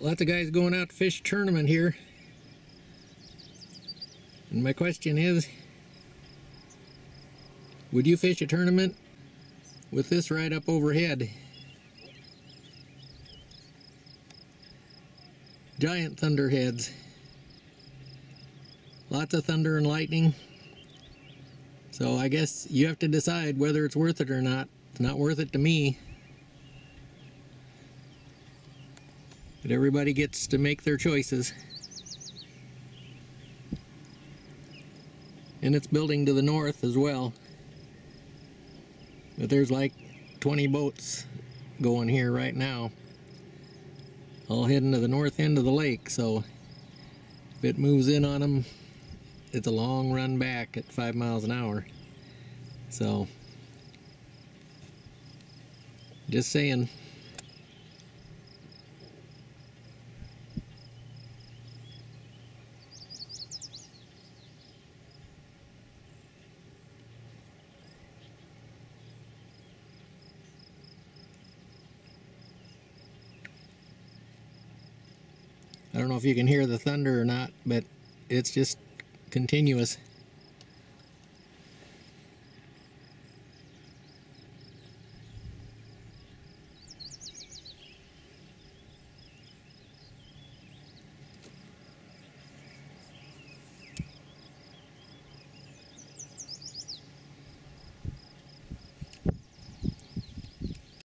lots of guys going out to fish tournament here. And my question is, would you fish a tournament with this right up overhead? Giant thunderheads. Lots of thunder and lightning. So I guess you have to decide whether it's worth it or not. It's not worth it to me. But everybody gets to make their choices. And it's building to the north as well. But there's like 20 boats going here right now. All heading to the north end of the lake, so if it moves in on them, it's a long run back at five miles an hour. So, just saying. I don't know if you can hear the thunder or not, but it's just continuous.